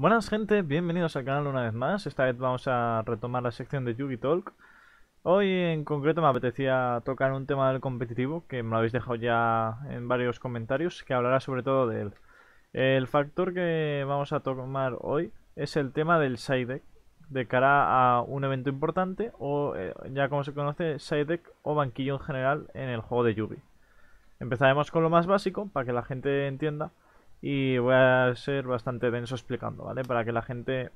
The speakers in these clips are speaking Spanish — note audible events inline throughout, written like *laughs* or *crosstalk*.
Buenas gente, bienvenidos al canal una vez más. Esta vez vamos a retomar la sección de Yugi Talk. Hoy en concreto me apetecía tocar un tema del competitivo que me lo habéis dejado ya en varios comentarios, que hablará sobre todo de él. El factor que vamos a tomar hoy es el tema del side deck de cara a un evento importante o eh, ya como se conoce side deck o banquillo en general en el juego de Yugi. Empezaremos con lo más básico para que la gente entienda y voy a ser bastante denso explicando, ¿vale? Para que la gente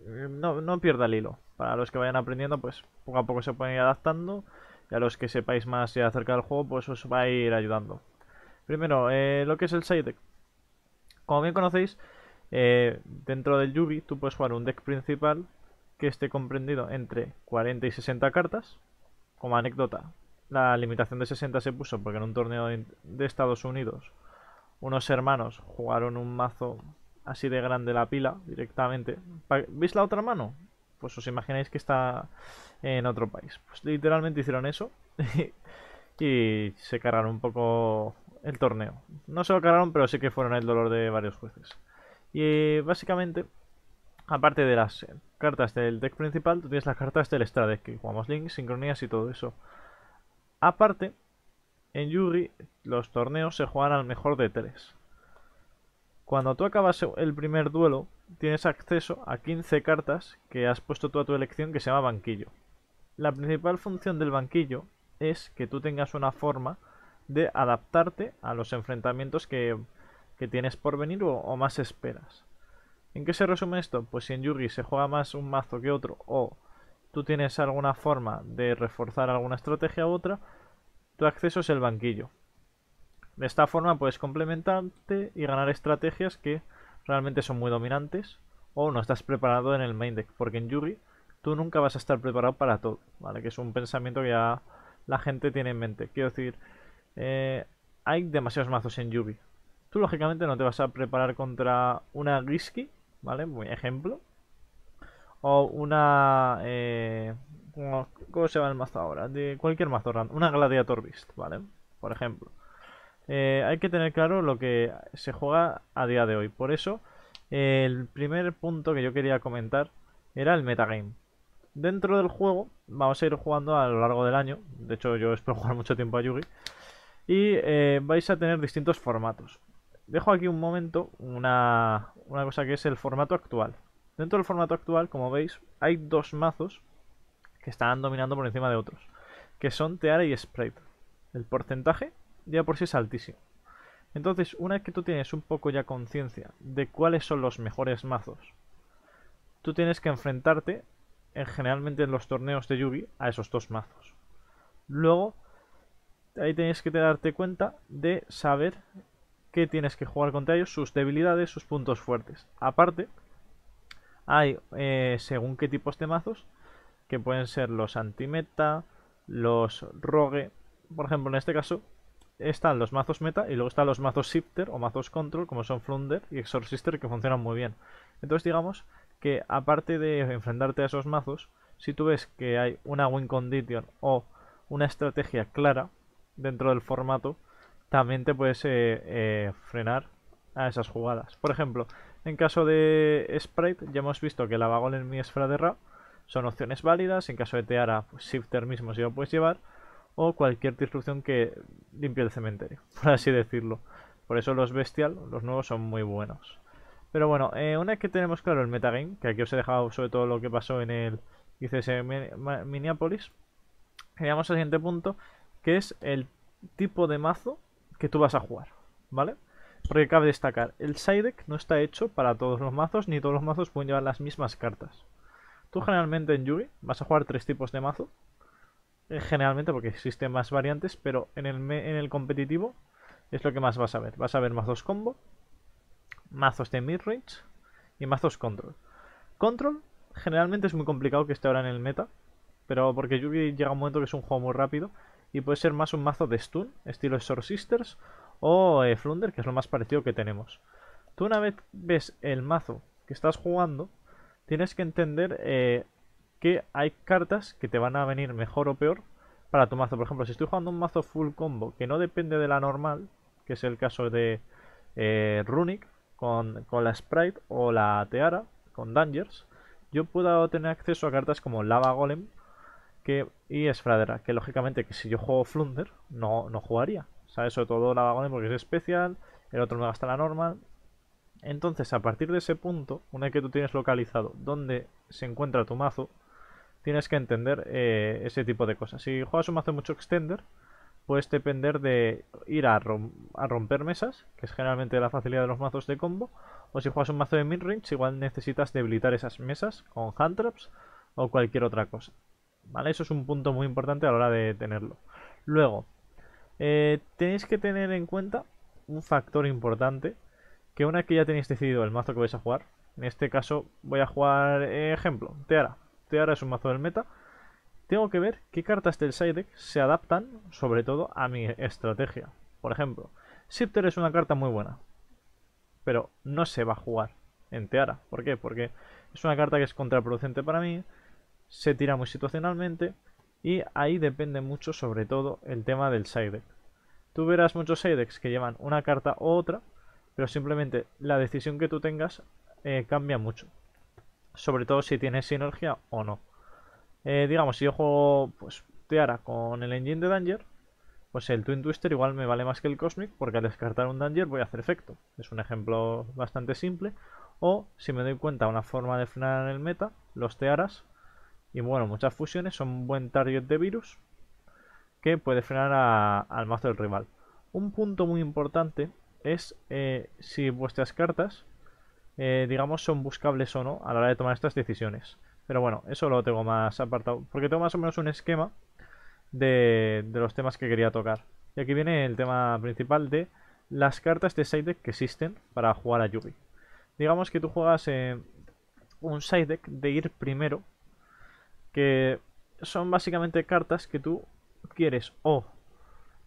eh, no, pierda el hilo. Para los que vayan aprendiendo, pues poco a poco se pueden ir adaptando. Y a los que sepáis más acerca del juego, pues os va a ir ayudando. Primero, eh, lo que es el side deck. Como bien conocéis, eh, dentro del Yubi tú puedes jugar un deck principal que esté comprendido entre 40 y 60 cartas. Como anécdota, la limitación de 60 se puso porque en un torneo de Estados Unidos unos hermanos jugaron un mazo así de grande la pila directamente. ¿Veis la otra mano? Pues os imagináis que está en otro país. Pues literalmente hicieron eso *laughs* y se cargaron un poco el torneo. No se lo cargaron, pero sí que fueron el dolor de varios jueces. Y básicamente, aparte de las cartas del deck principal, tú tienes las cartas del extra que jugamos links, sincronías y todo eso. Aparte, en Yugi, los torneos se juegan al mejor de tres. Cuando tú acabas el primer duelo, tienes acceso a 15 cartas que has puesto tú a tu elección que se llama banquillo. La principal función del banquillo es que tú tengas una forma de adaptarte a los enfrentamientos que, tienes por venir o, o, más esperas. ¿En qué se resume esto? Pues si en Yugi se juega más un mazo que otro o tú tienes alguna forma de reforzar alguna estrategia u otra, tu acceso es el banquillo. De esta forma puedes complementarte y ganar estrategias que realmente son muy dominantes o no estás preparado en el main deck, porque en Yugi tú nunca vas a estar preparado para todo, ¿vale? Que es un pensamiento que ya la gente tiene en mente. Quiero decir, eh, hay demasiados mazos en Yugi. Tú lógicamente no te vas a preparar contra una Grisky, ¿vale? Muy ejemplo. O una... Eh, ¿Cómo se va el mazo ahora? De cualquier mazo random. Una Gladiator Beast, ¿vale? Por ejemplo. Eh, hay que tener claro lo que se juega a día de hoy. Por eso, el primer punto que yo quería comentar era el metagame. Dentro del juego vamos a ir jugando a lo largo del año. De hecho, yo espero *laughs* jugar mucho tiempo a Yugi. Y eh, vais a tener distintos formatos. Dejo aquí un momento una, una cosa que es el formato actual. Dentro del formato actual, como veis, hay dos mazos que están dominando por encima de otros, que son Teara y Sprite. El porcentaje ya por sí es altísimo. Entonces, una vez que tú tienes un poco ya conciencia de cuáles son los mejores mazos, tú tienes que enfrentarte en, generalmente en los torneos de Yugi a esos dos mazos. Luego, ahí tienes que darte cuenta de saber que tienes que jugar contra ellos, sus debilidades, sus puntos fuertes. Aparte, hay, eh, según qué tipos de mazos, que pueden ser los anti-meta, los rogue. Por ejemplo, en este caso están los mazos meta y luego están los mazos shifter o mazos control, como son Flunder y Exorcister, que funcionan muy bien. Entonces, digamos que aparte de enfrentarte a esos mazos, si tú ves que hay una win condition o una estrategia clara dentro del formato, también te puedes eh, eh, frenar a esas jugadas. Por ejemplo, en caso de Sprite, ya hemos visto que la en mi esfera de Ra son opciones válidas. En caso de Teara, Shifter mismo si lo puedes llevar. O cualquier disrupción que limpie el cementerio, *laughs* por así decirlo. Por eso los Bestial, los nuevos, son muy buenos. Pero bueno, eh, una vez que tenemos claro el metagame, que aquí os he dejado sobre todo lo que pasó en el ICS Minneapolis, llegamos al siguiente punto, que es el tipo de mazo que tú vas a jugar, ¿vale? Porque cabe destacar, el side deck no está hecho para todos los mazos, ni todos los mazos pueden llevar las mismas cartas. Tú generalmente en Yugi vas a jugar tres tipos de mazo. Eh, generalmente porque existen más variantes, pero en el, en el competitivo es lo que más vas a ver. Vas a ver mazos combo, mazos de midrange y mazos control. Control generalmente es muy complicado que esté ahora en el meta, pero porque Yugi llega un momento que es un juego muy rápido y puede ser más un mazo de stun, estilo Sword Sisters o eh, Flunder, que es lo más parecido que tenemos. Tú una vez ves el mazo que estás jugando, tienes que entender eh, que hay cartas que te van a venir mejor o peor para tu mazo. Por ejemplo, si estoy jugando un mazo full combo que no depende de la normal, que es el caso de eh, Runic, con, con la Sprite o la Teara, con Dangers, yo puedo tener acceso a cartas como Lava Golem que, y Esfradera, que lógicamente que si yo juego Flunder no, no jugaría. ¿Sabes? Sobre todo Lava Golem porque es especial, el otro me gasta la normal. Entonces, a partir de ese punto, una vez que tú tienes localizado dónde se encuentra tu mazo, tienes que entender eh, ese tipo de cosas. Si juegas un mazo mucho extender, puedes depender de ir a, a, romper mesas, que es generalmente la facilidad de los mazos de combo, o si juegas un mazo de midrange, igual necesitas debilitar esas mesas con hand traps o cualquier otra cosa. ¿Vale? Eso es un punto muy importante a la hora de tenerlo. Luego, eh, tenéis que tener en cuenta un factor importante, que una vez que ya tenéis decidido el mazo que vais a jugar, en este caso voy a jugar, eh, ejemplo, Teara. Teara es un mazo del meta, tengo que ver qué cartas del side deck se adaptan, sobre todo, a mi estrategia. Por ejemplo, Shifter es una carta muy buena, pero no se va a jugar en Teara. ¿Por qué? Porque es una carta que es contraproducente para mí, se tira muy situacionalmente y ahí depende mucho, sobre todo, el tema del side deck. Tú verás muchos side decks que llevan una carta u otra, pero simplemente la decisión que tú tengas eh, cambia mucho. Sobre todo si tienes sinergia o no. Eh, digamos, si yo juego pues Teara con el engine de Danger, pues el Twin Twister igual me vale más que el Cosmic, porque al descartar un Danger voy a hacer efecto. Es un ejemplo bastante simple. O, si me doy cuenta, una forma de frenar en el meta, los Tearas, y bueno, muchas fusiones son un buen target de virus que puede frenar al mazo del rival. Un punto muy importante es eh, si vuestras cartas, eh, digamos, son buscables o no a la hora de tomar estas decisiones. Pero bueno, eso lo tengo más apartado. Porque tengo más o menos un esquema de, los temas que quería tocar. Y aquí viene el tema principal de las cartas de side deck que existen para jugar a Yugi. Digamos que tú juegas un side deck de ir primero. Que son básicamente cartas que tú quieres o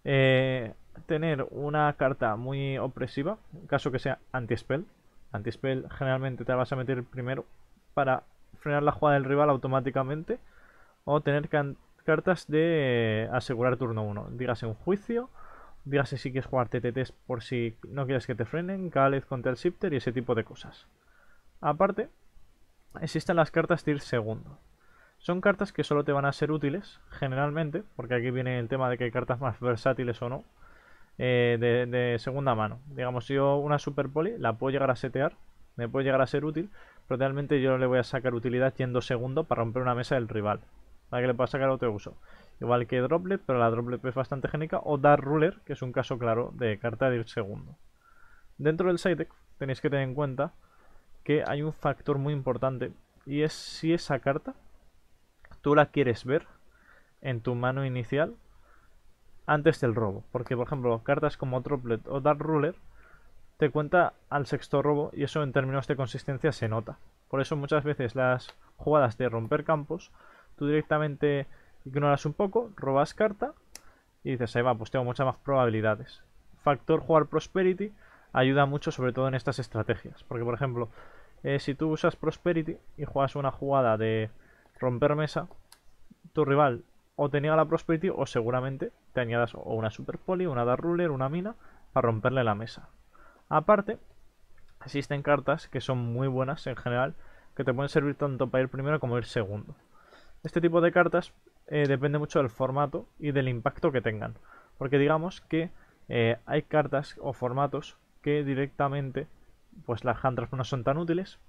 eh, tener una carta muy opresiva, en caso que sea anti-spell. Anti-spell generalmente te vas a meter primero para frenar la jugada del rival automáticamente o tener cartas de asegurar turno 1. Dígase un juicio, dígase si quieres jugar TTTs por si no quieres que te frenen, Calez contra el Shifter y ese tipo de cosas. Aparte, existen las cartas de ir segundo. Son cartas que solo te van a ser útiles, generalmente, porque aquí viene el tema de que hay cartas más versátiles o no, eh, de, segunda mano. Digamos, si yo una Super Poli la puedo llegar a setear, me puede llegar a ser útil, pero realmente yo le voy a sacar utilidad yendo segundo para romper una mesa del rival. Para que le pueda sacar otro uso. Igual que Droplet, pero la Droplet es bastante génica. O Dark Ruler, que es un caso claro de carta de ir segundo. Dentro del side deck tenéis que tener en cuenta que hay un factor muy importante. Y es si esa carta tú la quieres ver en tu mano inicial antes del robo. Porque, por ejemplo, cartas como Droplet o Dark Ruler te cuenta al sexto robo y eso en términos de consistencia se nota. Por eso muchas veces las jugadas de romper campos, tú directamente ignoras un poco, robas carta y dices, ahí va, pues tengo muchas más probabilidades. Factor jugar Prosperity ayuda mucho sobre todo en estas estrategias. Porque por ejemplo, eh, si tú usas Prosperity y juegas una jugada de romper mesa, tu rival o te niega la Prosperity o seguramente te añadas o una Super Poli, una Dark Ruler, una mina para romperle la mesa. Aparte, existen cartas que son muy buenas en general, que te pueden servir tanto para ir primero como ir segundo. Este tipo de cartas eh, depende mucho del formato y del impacto que tengan. Porque digamos que eh, hay cartas o formatos que directamente pues las handras no son tan útiles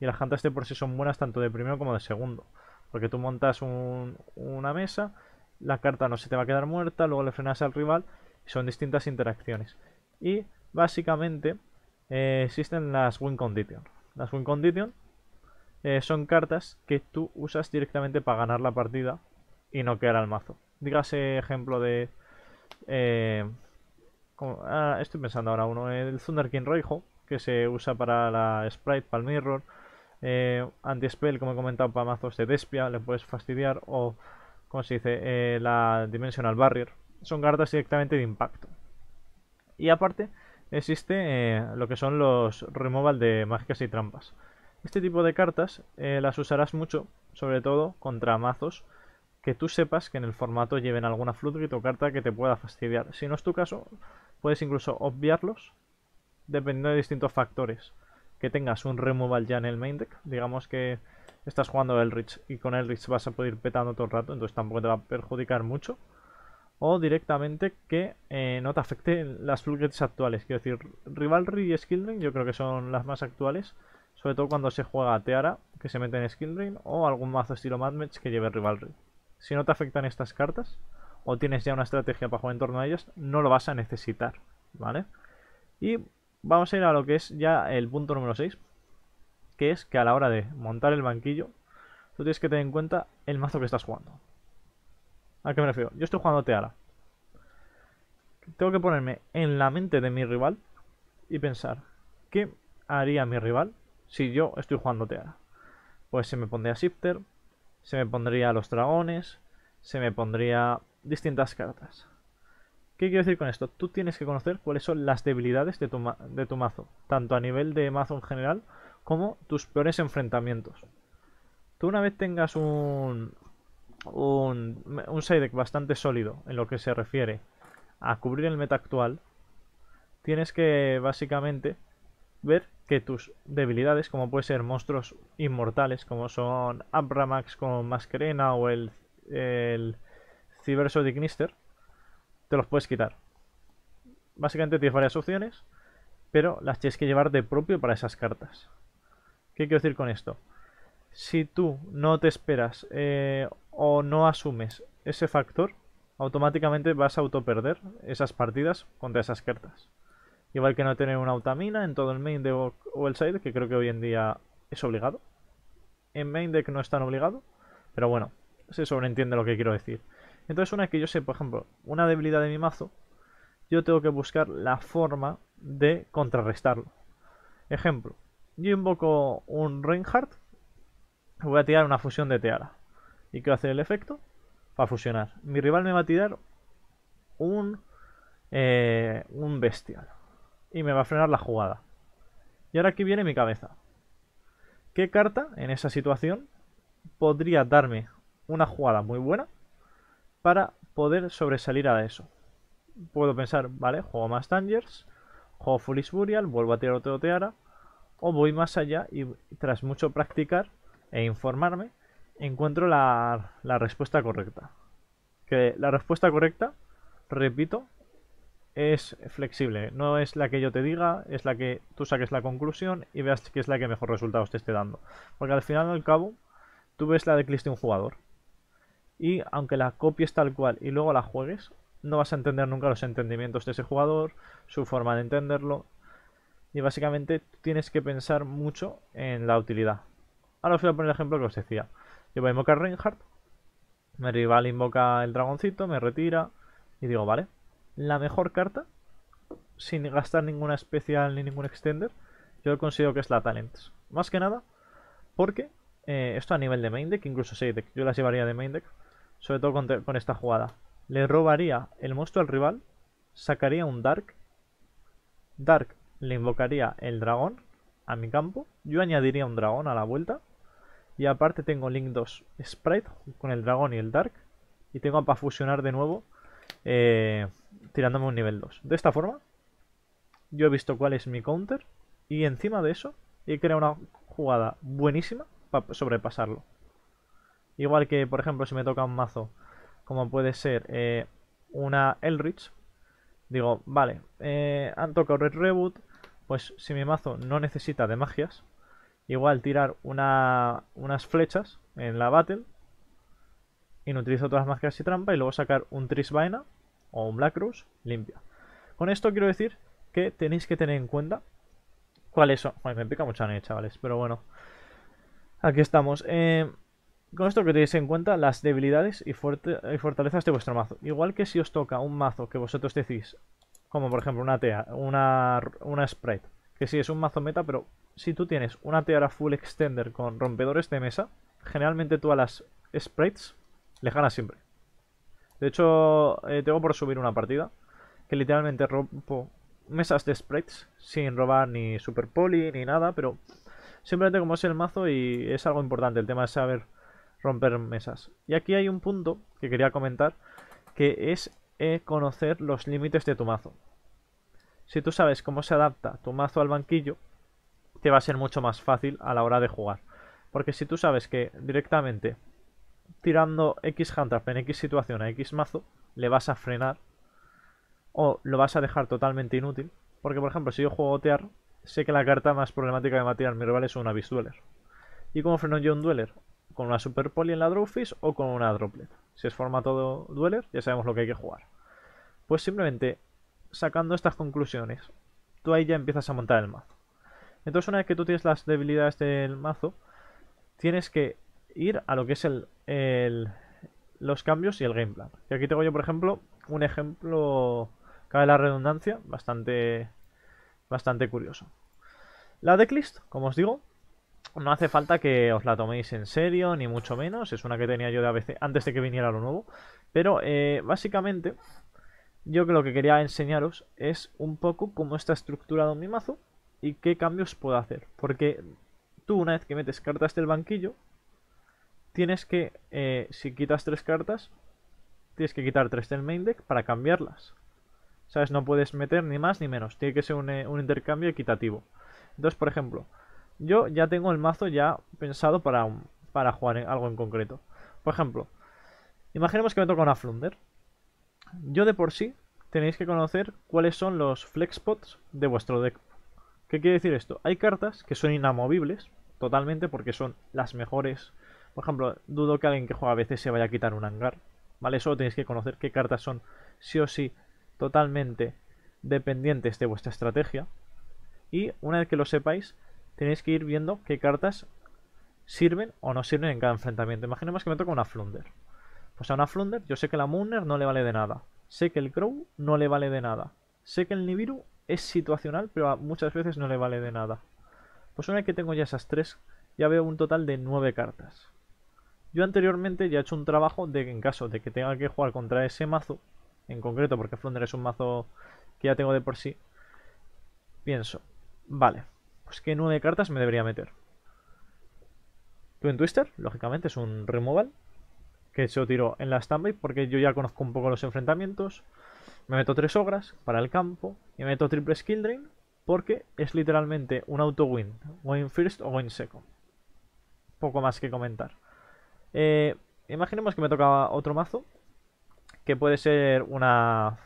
y las handras de por sí son buenas tanto de primero como de segundo. Porque tú montas una mesa, la carta no se te va a quedar muerta, luego le frenas al rival son distintas interacciones. Y básicamente eh, existen las win condition. Las win condition eh, son cartas que tú usas directamente para ganar la partida y no quedar al mazo. Dígase ejemplo de... Eh, ah, estoy pensando ahora uno, el Thunder King Roijo, que se usa para la Sprite, para el Mirror. Anti-Spell, como he comentado, para mazos de Despia, le puedes fastidiar. O, como se dice, la Dimensional Barrier. Son cartas directamente de impacto. Y aparte, existe eh, lo que son los removal de mágicas y trampas. Este tipo de cartas eh, las usarás mucho, sobre todo contra mazos que tú sepas que en el formato lleven alguna Floodgate o carta que te pueda fastidiar. Si no es tu caso, puedes incluso obviarlos dependiendo de distintos factores, que tengas un removal ya en el main deck. Digamos que estás jugando Elrich y con Elrich vas a poder ir petando todo el rato, entonces tampoco te va a perjudicar mucho. O directamente que eh, no te afecte las floodgates actuales. Quiero decir, Rivalry y Skill yo creo que son las más actuales. Sobre todo cuando se juega a Teara, que se mete en Skill o algún mazo estilo Madmatch que lleve Rivalry. Si no te afectan estas cartas, o tienes ya una estrategia para jugar en torno a ellas, no lo vas a necesitar, ¿vale? Y vamos a ir a lo que es ya el punto número 6, que es que a la hora de montar el banquillo, tú tienes que tener en cuenta el mazo que estás jugando. ¿A qué me refiero? Yo estoy jugando Teara. Tengo que ponerme en la mente de mi rival y pensar, ¿qué haría mi rival si yo estoy jugando Teara? Pues se me pondría Shifter, se me pondría los dragones, se me pondría distintas cartas. ¿Qué quiero decir con esto? Tú tienes que conocer cuáles son las debilidades de tu, de tu mazo, tanto a nivel de mazo en general como tus peores enfrentamientos. Tú una vez tengas un, un, un side deck bastante sólido en lo que se refiere a cubrir el meta actual, tienes que básicamente ver que tus debilidades, como puede ser monstruos inmortales, como son Abramax con Masquerena o el, el Cyberso Dignister, te los puedes quitar. Básicamente tienes varias opciones, pero las tienes que llevar de propio para esas cartas. ¿Qué quiero decir con esto? Si tú no te esperas eh, o no asumes ese factor, automáticamente vas a autoperder esas partidas contra esas cartas. Igual que no tener una autamina en todo el main deck o el side, que creo que hoy en día es obligado. En main deck no es tan obligado, pero bueno, se sobreentiende lo que quiero decir. Entonces una que yo sé, por ejemplo, una debilidad de mi mazo, yo tengo que buscar la forma de contrarrestarlo. Ejemplo, yo invoco un Reinhardt, voy a tirar una fusión de Teara. ¿Y qué hace el efecto? Para fusionar. Mi rival me va a tirar un, eh, un Bestial. Y me va a frenar la jugada. Y ahora aquí viene mi cabeza. ¿Qué carta en esa situación podría darme una jugada muy buena para poder sobresalir a eso. Puedo pensar, vale, juego más Tangers, juego Foolish Burial, vuelvo a tirar otro Teara, o voy más allá y tras mucho practicar e informarme, encuentro la, respuesta correcta. Que la respuesta correcta, repito, es flexible. No es la que yo te diga, es la que tú saques la conclusión y veas que es la que mejor resultados te esté dando. Porque al final al cabo, tú ves la declist de un jugador. Y aunque la copies tal cual y luego la juegues, no vas a entender nunca los entendimientos de ese jugador, su forma de entenderlo. Y básicamente tienes que pensar mucho en la utilidad. Ahora os voy a poner el ejemplo que os decía. Yo voy a invocar Reinhardt, mi rival invoca el dragoncito, me retira y digo, vale, la mejor carta, sin gastar ninguna especial ni ningún extender, yo considero que es la Talents. Más que nada, porque eh, esto a nivel de main deck, incluso side deck, yo las llevaría de main deck, sobre todo con, esta jugada. Le robaría el monstruo al rival, sacaría un Dark, Dark le invocaría el dragón a mi campo, yo añadiría un dragón a la vuelta, y aparte tengo Link 2 Sprite con el dragón y el Dark, y tengo para fusionar de nuevo eh, tirándome un nivel 2. De esta forma, yo he visto cuál es mi counter, y encima de eso he creado una jugada buenísima para sobrepasarlo. Igual que, por ejemplo, si me toca un mazo, como puede ser eh, una Elrich, digo, vale, eh, han tocado Red Reboot, pues si mi mazo no necesita de magias, igual tirar una, unas flechas en la Battle, inutilizo todas las magias y trampa, y luego sacar un Trisvaina o un Black Rose limpia. Con esto quiero decir que tenéis que tener en cuenta cuáles son... me pica mucha nieve, chavales, pero bueno. Aquí estamos. Eh, con esto que tenéis en cuenta las debilidades y, fortalezas de vuestro mazo. Igual que si os toca un mazo que vosotros decís, como por ejemplo una Tea, una, una Sprite, que sí es un mazo meta, pero si tú tienes una Teara full extender con rompedores de mesa, generalmente tú a las Sprites le ganas siempre. De hecho, eh, tengo por subir una partida que literalmente rompo mesas de sprites sin robar ni super poli ni nada, pero simplemente como es el mazo y es algo importante el tema de saber romper mesas. Y aquí hay un punto que quería comentar, que es conocer los límites de tu mazo. si tú sabes cómo se adapta tu mazo al banquillo, te va a ser mucho más fácil a la hora de jugar. Porque si tú sabes que directamente tirando X handtrap en X situación a X mazo, le vas a frenar o lo vas a dejar totalmente inútil. Porque, por ejemplo, si yo juego Tear, sé que la carta más problemática que va a mi rival es una Abyss Dweller. ¿Y cómo freno yo un Dweller? Con una Super Poly en la Drawfish o con una Droplet. Si es formato Dweller, ya sabemos lo que hay que jugar. Pues simplemente sacando estas conclusiones, tú ahí ya empiezas a montar el mazo. Entonces una vez que tú tienes las debilidades del mazo, tienes que ir a lo que es el, los cambios y el game plan. Y aquí tengo yo, por ejemplo, un ejemplo, cabe la redundancia, bastante, bastante curioso. La decklist, como os digo, no hace falta que os la toméis en serio, ni mucho menos. Es una que tenía yo de ABC antes de que viniera lo nuevo. Pero eh, básicamente yo que lo que quería enseñaros es un poco cómo está estructurado mi mazo y qué cambios puedo hacer. Porque tú una vez que metes cartas del banquillo, tienes que, eh, si quitas tres cartas, tienes que quitar tres del main deck para cambiarlas. ¿Sabes? No puedes meter ni más ni menos. Tiene que ser un, eh, intercambio equitativo. Entonces, por ejemplo, yo ya tengo el mazo ya pensado para, para jugar en algo en concreto. Por ejemplo, imaginemos que me toca una Flunder. Yo de por sí tenéis que conocer cuáles son los flex spots de vuestro deck. ¿Qué quiere decir esto? Hay cartas que son inamovibles totalmente porque son las mejores. Por ejemplo, dudo que alguien que juega a veces se vaya a quitar un hangar. ¿Vale? Solo tenéis que conocer qué cartas son sí o sí totalmente dependientes de vuestra estrategia. Y una vez que lo sepáis, tenéis que ir viendo qué cartas sirven o no sirven en cada enfrentamiento. Imaginemos que me toca una Flunder. Pues a una Flunder, yo sé que la Mooner no le vale de nada. Sé que el Crow no le vale de nada. Sé que el Nibiru es situacional, pero muchas veces no le vale de nada. Pues una vez que tengo ya esas tres, ya veo un total de nueve cartas. Yo anteriormente ya he hecho un trabajo de que en caso de que tenga que jugar contra ese mazo, en concreto porque Flunder es un mazo que ya tengo de por sí, pienso, vale, pues qué nueve cartas me debería meter. Twin Twister, lógicamente, es un removal que se tiro en la standby porque yo ya conozco un poco los enfrentamientos. Me meto tres ogras para el campo y me meto triple skill drain porque es literalmente un auto win, win first o win second. Poco más que comentar. Eh, imaginemos que me toca otro mazo que puede ser una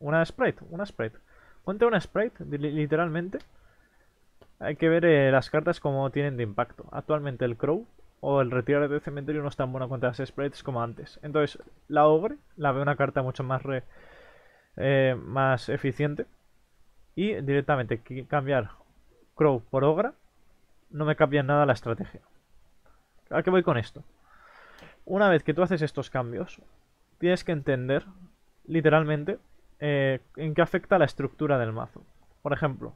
una sprite, una sprite. Una sprite, literalmente. Hay que ver eh, las cartas como tienen de impacto. Actualmente el Crow o el retirar del cementerio no es tan bueno contra las sprites como antes. Entonces, la Ogre la veo una carta mucho más, eh, más eficiente. Y directamente cambiar Crow por Ogra no me cambia nada la estrategia. ¿A qué voy con esto? Una vez que tú haces estos cambios, tienes que entender, literalmente, eh, en qué afecta la estructura del mazo. Por ejemplo,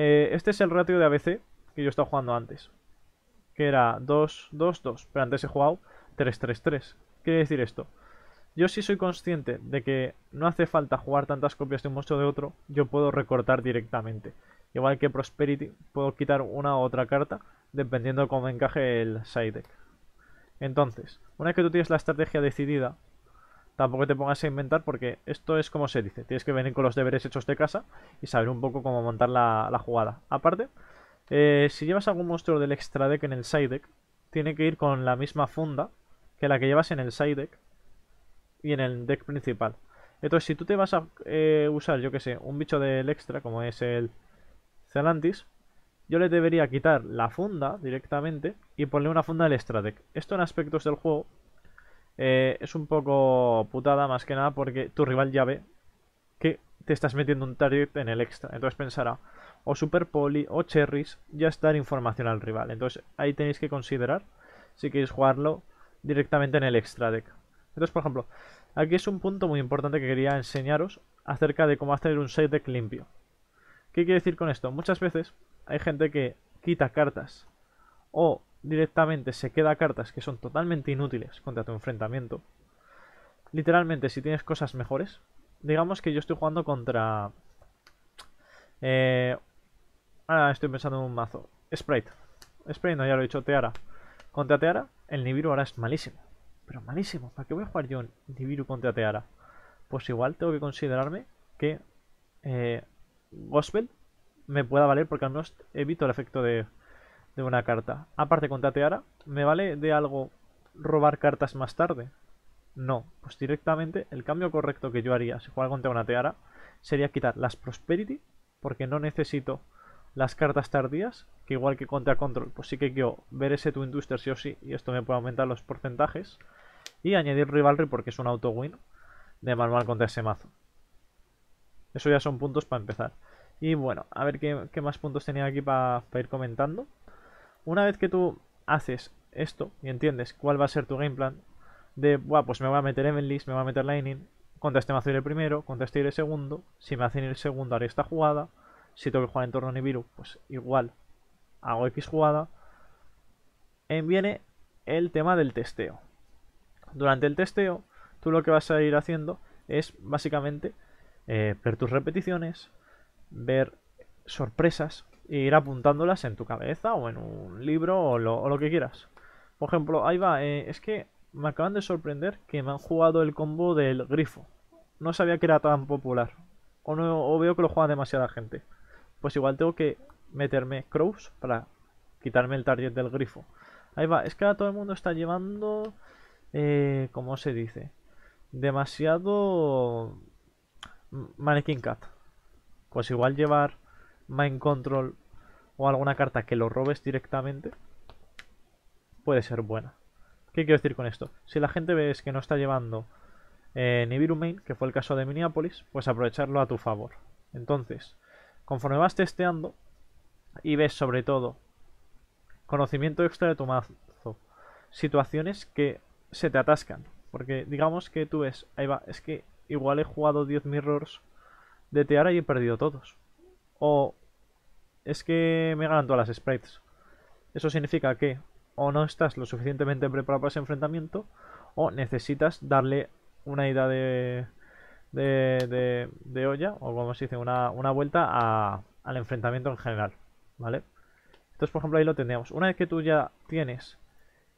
eh, este es el ratio de ABC que yo estaba jugando antes que era 2-2-2, pero antes he jugado 3-3-3. ¿Qué quiere decir esto? Yo si soy consciente de que no hace falta jugar tantas copias de un monstruo de otro, yo puedo recortar directamente. Igual que Prosperity, puedo quitar una u otra carta dependiendo de cómo encaje el side deck. Entonces, una vez que tú tienes la estrategia decidida, tampoco te pongas a inventar porque esto es como se dice. Tienes que venir con los deberes hechos de casa y saber un poco cómo montar la, la jugada. Aparte, eh, si llevas algún monstruo del extra deck en el side deck, tiene que ir con la misma funda que la que llevas en el side deck y en el deck principal. Entonces, si tú te vas a eh, usar, yo que sé, un bicho del extra, como es el Celantis, yo le debería quitar la funda directamente y ponerle una funda del extra deck. Esto en aspectos del juego eh, es un poco putada más que nada porque tu rival ya ve que te estás metiendo un target en el extra. Entonces pensará, o Super Poli o Cherries, ya es dar información al rival. Entonces ahí tenéis que considerar si queréis jugarlo directamente en el extra deck. Entonces, por ejemplo, aquí es un punto muy importante que quería enseñaros acerca de cómo hacer un side deck limpio. ¿Qué quiere decir con esto? Muchas veces hay gente que quita cartas o directamente se queda cartas que son totalmente inútiles contra tu enfrentamiento. Literalmente, si tienes cosas mejores, digamos que yo estoy jugando contra eh, Ahora estoy pensando en un mazo. Sprite. Sprite no, ya lo he dicho. Teara. Contra Teara, el Nibiru ahora es malísimo. Pero malísimo. ¿Para qué voy a jugar yo Nibiru contra Teara? Pues igual tengo que considerarme que... Eh, Gospel me pueda valer porque al menos evito el efecto de, de una carta. Aparte con Tateara, ¿me vale de algo robar cartas más tarde? No, pues directamente el cambio correcto que yo haría si jugara contra una Teara sería quitar las Prosperity, porque no necesito las cartas tardías, que igual que contra Control, pues sí que quiero ver ese Twin Twister sí o sí, y esto me puede aumentar los porcentajes, y añadir Rivalry porque es un auto-win de manual contra ese mazo. Eso ya son puntos para empezar. Y bueno, a ver qué, más puntos tenía aquí para ir comentando. Una vez que tú haces esto y entiendes cuál va a ser tu game plan, de, Buah, pues me voy a meter Evenlist, me voy a meter Lightning, contra este mazo iré primero, contra este iré segundo, si me hacen ir segundo haré esta jugada, si tengo que jugar en torno a Nibiru, pues igual hago X jugada. En viene el tema del testeo. Durante el testeo, tú lo que vas a ir haciendo es básicamente eh, ver tus repeticiones, ver sorpresas e ir apuntándolas en tu cabeza o en un libro o lo, que quieras. Por ejemplo, ahí va, eh, es que me acaban de sorprender que me han jugado el combo del grifo. No sabía que era tan popular. O, no, o veo que lo juega demasiada gente. Pues igual tengo que meterme crows para quitarme el target del grifo. Ahí va, es que ahora todo el mundo está llevando... Eh, ¿Cómo se dice? Demasiado... Mannequin Cat. Pues igual llevar Mind Control o alguna carta que lo robes directamente puede ser buena. ¿Qué quiero decir con esto? Si la gente ves que no está llevando eh, Nibiru Main, que fue el caso de Minneapolis, pues aprovecharlo a tu favor. Entonces, conforme vas testeando y ves sobre todo conocimiento extra de tu mazo, situaciones que se te atascan. Porque digamos que tú ves, ahí va, es que igual he jugado 10 mirrors de Teara y he perdido todos. O es que me ganan todas las sprites. Eso significa que o no estás lo suficientemente preparado para ese enfrentamiento o necesitas darle una ida de, de, de, olla o como se dice, una, vuelta al enfrentamiento en general, ¿vale? Entonces, por ejemplo, ahí lo tendríamos. Una vez que tú ya tienes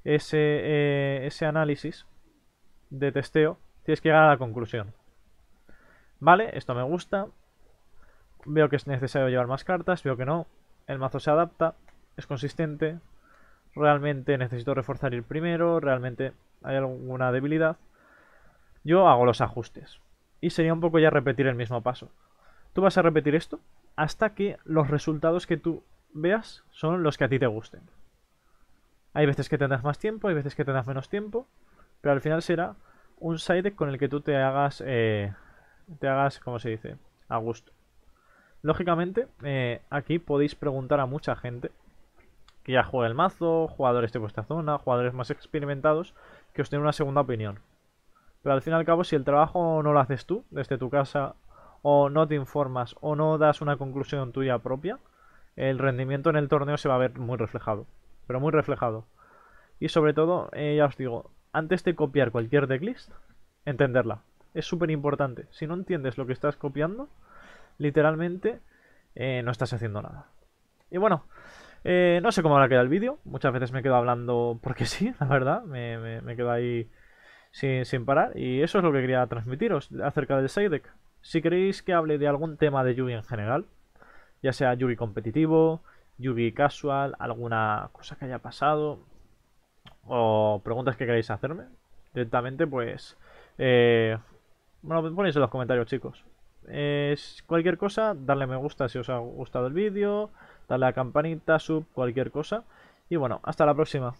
ese, eh, ese análisis de testeo, tienes que llegar a la conclusión. Vale, esto me gusta. Veo que es necesario llevar más cartas, veo que no. El mazo se adapta, es consistente, realmente necesito reforzar el primero, realmente hay alguna debilidad, yo hago los ajustes. Y sería un poco ya repetir el mismo paso. Tú vas a repetir esto hasta que los resultados que tú veas son los que a ti te gusten. Hay veces que tendrás más tiempo, hay veces que tendrás menos tiempo, pero al final será un side con el que tú te hagas, eh, te hagas, ¿cómo se dice? A gusto. Lógicamente, eh, aquí podéis preguntar a mucha gente que ya juega el mazo, jugadores de vuestra zona, jugadores más experimentados, que os den una segunda opinión. Pero al fin y al cabo, si el trabajo no lo haces tú, desde tu casa, o no te informas, o no das una conclusión tuya propia, el rendimiento en el torneo se va a ver muy reflejado. Pero muy reflejado. Y sobre todo, eh, ya os digo, antes de copiar cualquier decklist, entenderla. Es súper importante. Si no entiendes lo que estás copiando, literalmente eh, no estás haciendo nada. Y bueno, eh, no sé cómo habrá quedado el vídeo. Muchas veces me quedo hablando porque *laughs* sí, la verdad. Me, me, quedo ahí sin, sin, parar. Y eso es lo que quería transmitiros acerca del side deck. Si queréis que hable de algún tema de Yugi en general, ya sea Yugi competitivo, Yugi casual, alguna cosa que haya pasado, o preguntas que queréis hacerme, directamente, pues. Eh, bueno, ponéis en los comentarios, chicos. Es cualquier cosa, darle me gusta si os ha gustado el vídeo dale a la campanita, sub, cualquier cosa. Y bueno, hasta la próxima.